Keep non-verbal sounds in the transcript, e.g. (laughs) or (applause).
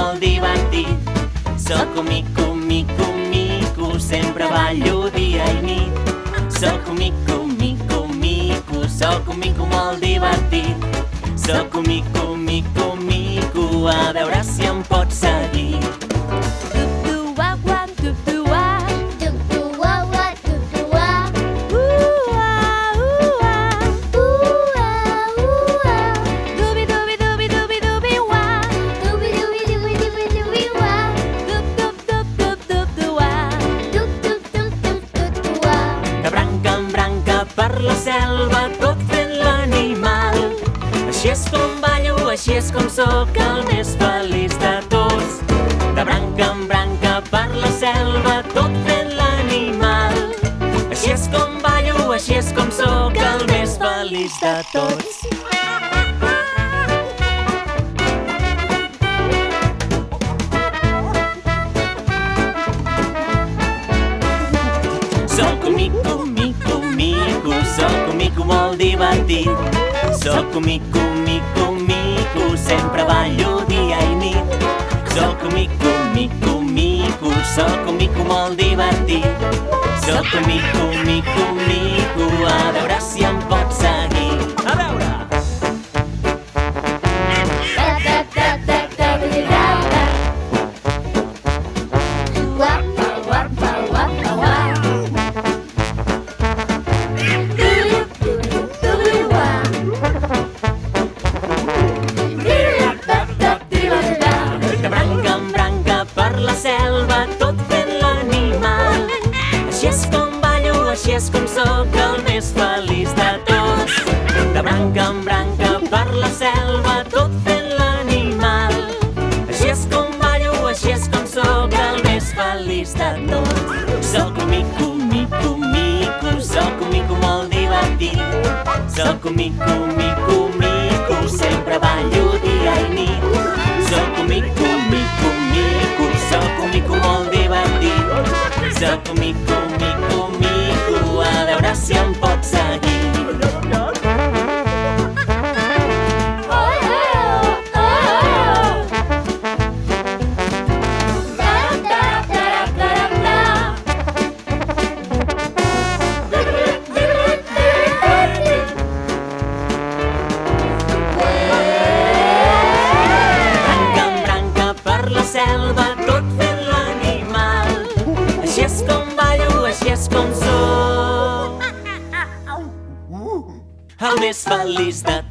molt divertit. Soc un mico, mico, mico, sempre ballo dia i nit. Soc un mico, mico, mico, soc un mico molt divertit. Soc un mico, mico, mico, a veure si la selva, tot fent l'animal. Així és com ballo, així és com sóc el més feliç de tots. De branca en branca per la selva, tot fent l'animal. Així és com ballo, així és com sóc el més feliç de tots. Soc un mico, mico molt divertit. Soc un mico, mico, mico, sempre ballo dia i nit. Soc un mico, mico, mico, soc un mico molt divertit. Soc un mico, mico, mico, branca en branca per la selva, tot fent l'animal. Així és com ballo, així és com sóc el més feliç de tots. Soc un mico, mico, mico, soc un mico molt divertit. Soc un mico, mico, mico, sempre ballo dia i nit. Soc un mico, mico, mico, soc un mico molt divertit. Soc un mico, mico, mico, a veure si em pots seguir. Branca selva, tot fent l'animal. Així és com ballo, així és com sóc. (laughs) El més feliç de.